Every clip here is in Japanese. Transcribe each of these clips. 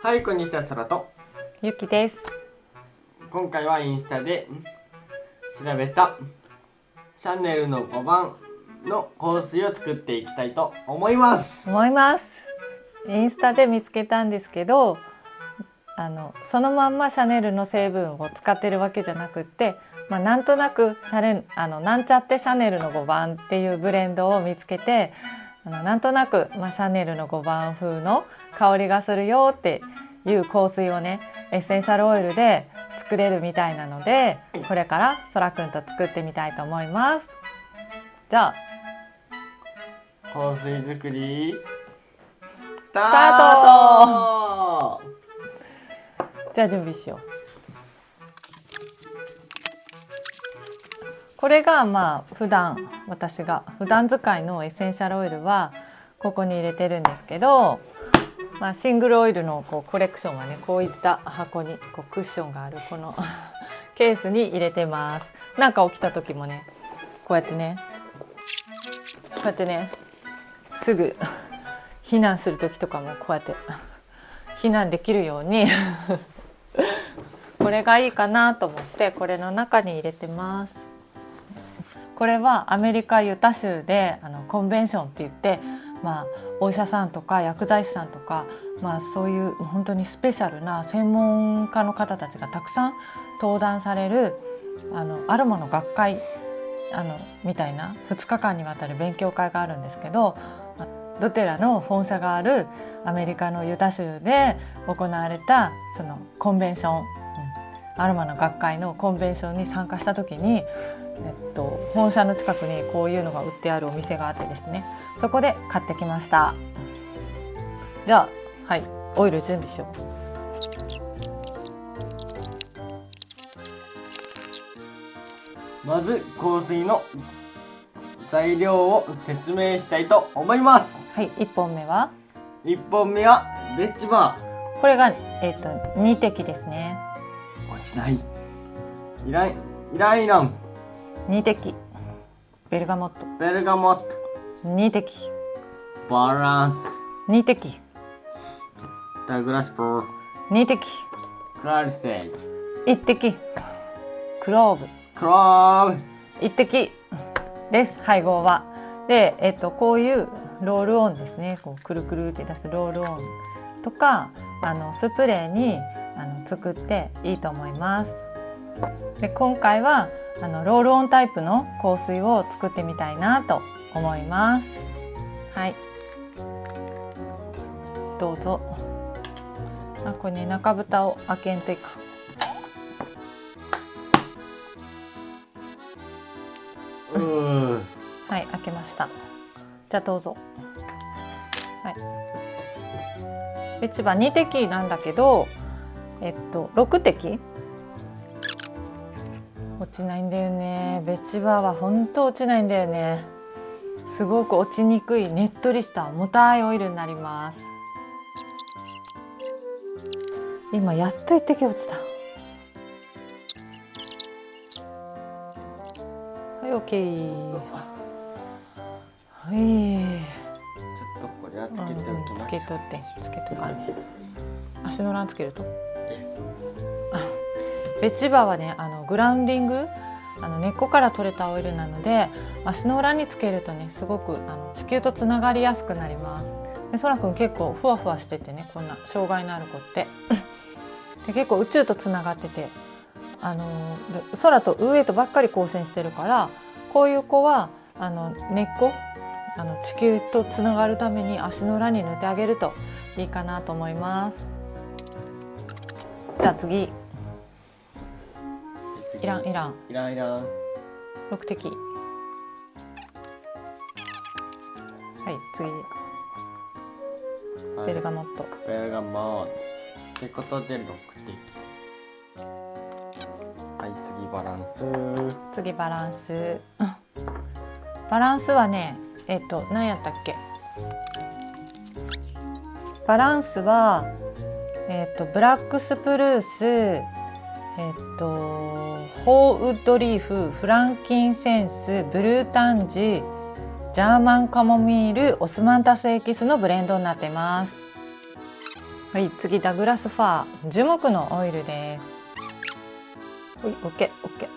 はい、こんにちは、そらと。ゆきです。今回はインスタでん？調べたシャネルの5番の香水を作っていきたいと思います。思います。インスタで見つけたんですけど、あのそのまんまシャネルの成分を使ってるわけじゃなくって、まあなんとなくシャネあのなんちゃってシャネルの5番っていうブレンドを見つけて、あのなんとなくまあシャネルの5番風の香りがするよっていう香水をね、エッセンシャルオイルで作れるみたいなので、これからそらくんと作ってみたいと思います。じゃあ香水作りスタタートじゃあ準備しよう。これがまあ普段私が普段使いのエッセンシャルオイルはここに入れてるんですけど、まあ、シングルオイルのこうコレクションはねこういった箱にこうクッションがあるこの ケースに入れてます。なんか起きた時もねこうやってねこうやってねすぐ 避難する時とかもこうやって 避難できるようにこれがいいかなと思ってこれの中に入れてます。これはアメリカユタ州であのコンベンションって言って、まあ、お医者さんとか薬剤師さんとか、まあ、そういう本当にスペシャルな専門家の方たちがたくさん登壇されるあのアロマの学会あのみたいな2日間にわたる勉強会があるんですけどドテラの本社があるアメリカのユタ州で行われたそのコンベンション、うんアロマの学会のコンベンションに参加した時に、えっと、本社の近くにこういうのが売ってあるお店があってですね。そこで買ってきました。じゃあはいオイル準備しよう。まず香水の材料を説明したいと思います。はい1本目は？1本目はレッチバこれが、えっと、2滴ですね。ー落ちない。イライイライラン2滴。ベルガモット。ベルガモット。2滴。バランス。2滴。ダグラスプー。2滴。クラリステージ。1滴。クローブ。クローブ。一滴。です。配合は。で、えっと、こういうロールオンですね。こうくるくるって出すロールオンとかあのスプレーにあの作っていいと思います。で今回はあのロールオンタイプの香水を作ってみたいなと思います。はいどうぞ。あこれね中蓋を開けんといかん。うーはい、開けました。じゃあどうぞ。はい。レチバ2滴なんだけど、えっと6滴？落ちないんだよね。ベチバは本当落ちないんだよね。すごく落ちにくいねっとりした重たいオイルになります。今やっと1滴落ちた。はい、オッケー。はい。ちょっとこれはつけておきうん、ますつけとってつけとかね足の裏につけるとですベチバはねあのグラウンディングあの根っこから取れたオイルなので足の裏につけるとねすごくあの地球とつながりやすくなります。でそらくん結構ふわふわしててねこんな障害のある子って。で結構宇宙とつながっててあの空と上とばっかり交戦してるからこういう子はあの根っこあの地球とつながるために足の裏に塗ってあげるといいかなと思います。じゃあ次。いらんいらんいらんいらん六滴。はい次。ベルガモット。ベルガモーってことで6滴。はい次バランス。次バランス。う んバランスはねえっ、と何やったっけ？バランスはえっ、とブラックスプルースえっ、とホーウッドリーフフランキンセンスブルータンジジャーマンカモミールオスマンタスエキスのブレンドになってます。はい次ダグラスファー樹木のオイルです。はいオッケーオッケー。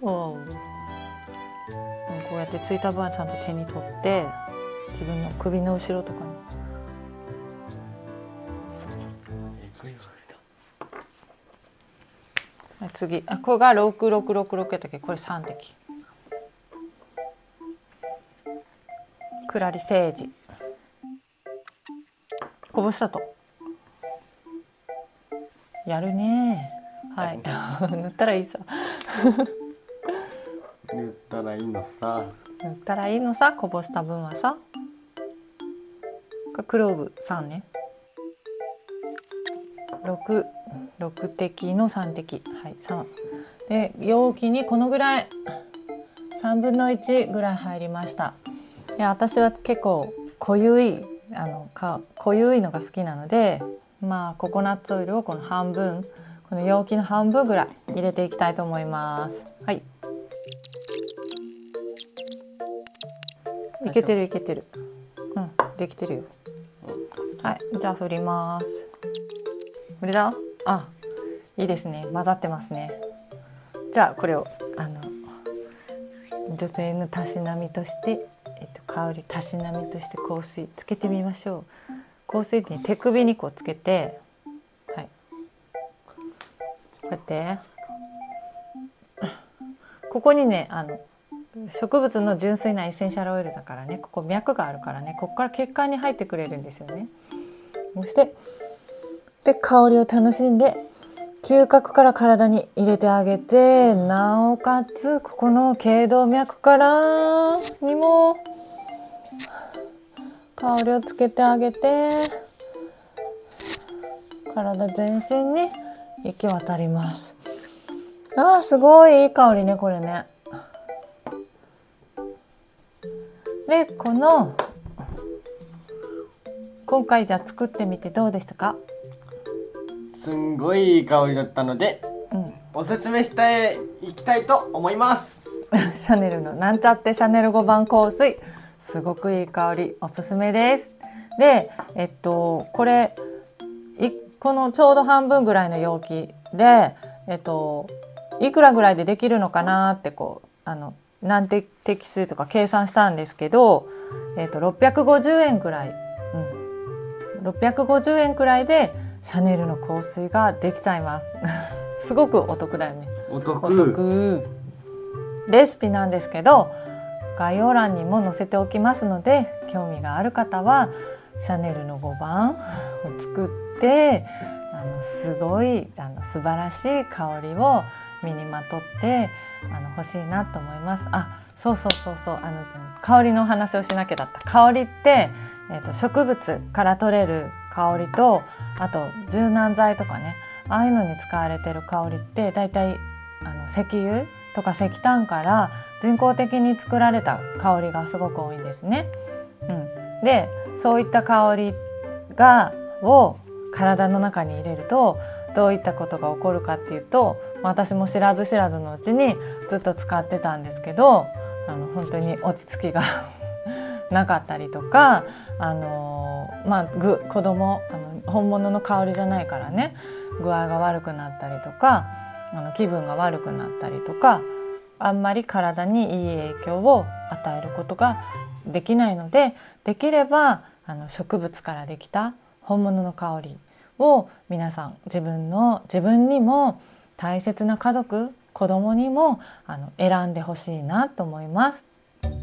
おー。こうやってついた分はちゃんと手に取って自分の首の後ろとかに次。あこれが6666やったっけ？これ3滴。クラリセージ。こぼしたと。やるね。はい。塗ったらいいさ。塗ったらいいのさ。塗ったらいいのさこぼした分はさ。クローブ3ね6 6滴の3滴。はい3で容器にこのぐらい。3分の1ぐらい入りました。で私は結構濃ゆいあのか濃ゆいのが好きなのでまあココナッツオイルをこの半分この容器の半分ぐらい入れていきたいと思います。はい。いけてるいけてる。うんできてるよ。はいじゃあ振ります振りだ？あいいですね。混ざってますね。じゃあこれをあの女性のたしなみとして、えっと、香りたしなみとして香水つけてみましょう。香水って手首にこうつけてはい。こうやって。ここにねあの植物の純粋なエッセンシャルオイルだからねここ脈があるからねここから血管に入ってくれるんですよね。そしてで香りを楽しんで嗅覚から体に入れてあげてなおかつここの頸動脈からにも香りをつけてあげて体全身に行き渡ります。あーすごいいい香りねこれね。でこの今回じゃあ作ってみてどうでしたか？すんごいいい香りだったのでうん。おすすめしていきたいと思います。シャネルのなんちゃってシャネル5番香水。すごくいい香り。おすすめです。でえっとこれいこのちょうど半分ぐらいの容器でえっといくらぐらいでできるのかなってこうあの何滴数とか計算したんですけど、えっと650円くらい、うん、650円くらいでシャネルの香水ができちゃいます。すごくお得だよね。お得。レシピなんですけど概要欄にも載せておきますので興味がある方はシャネルの5番を作ってあのすごいあの素晴らしい香りを身にまとってあの欲しいなと思います。あそうそうそうそう。あの香りの話をしなきゃだった。香りって、えー、と植物から取れる香りとあと柔軟剤とかねああいうのに使われてる香りってだいたいあの石油とか石炭から人工的に作られた香りがすごく多いんですね。うん、でそういった香りがを体の中に入れるとどういったことが起こるかっていうと私も知らず知らずのうちにずっと使ってたんですけどあの本当に落ち着きが なかったりとかあのまあぐ子供あの本物の香りじゃないからね具合が悪くなったりとかあの気分が悪くなったりとかあんまり体にいい影響を与えることができないのでできればあの植物からできた本物の香りを皆さん自分の自分にも大切な家族子供にもあの選んでほしいなと思います。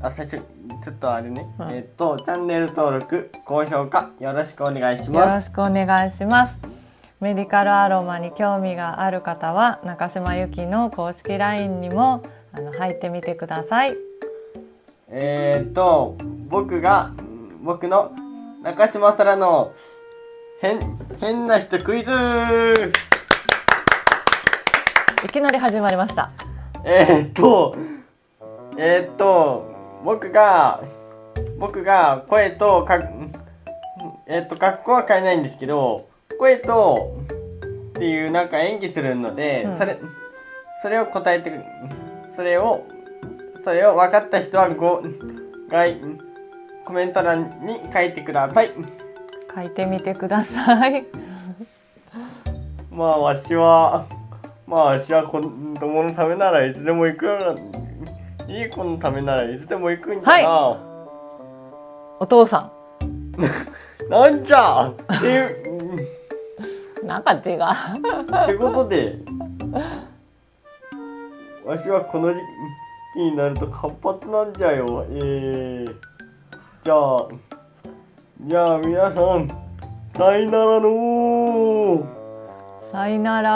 あ最初ちょっとあれね、うんえっとチャンネル登録高評価よろしくお願いしよろますしくお願いします。メディカルアロマに興味がある方は中島由紀の公式 LINE にもあの入ってみてください。えっと僕が僕の中島さらの変変な人クイズいきなり始まりました。えーっとえーっと僕が僕が声とかえーっと格好は変えないんですけど声とっていうなんか演技するので、うん。それそれを答えてくそれをそれを分かった人はごがコメント欄に書いてください。書いてみてください。まあわしはまあわしは子供のためならいつでも行くいい子のためならいつでも行くんじゃな、お父さ なんじゃ。っていうん。なんか違う。ってことで。わしはこの時期になると活発なんじゃよ。えー、じゃあじゃあ皆さんさいならのー。さよなら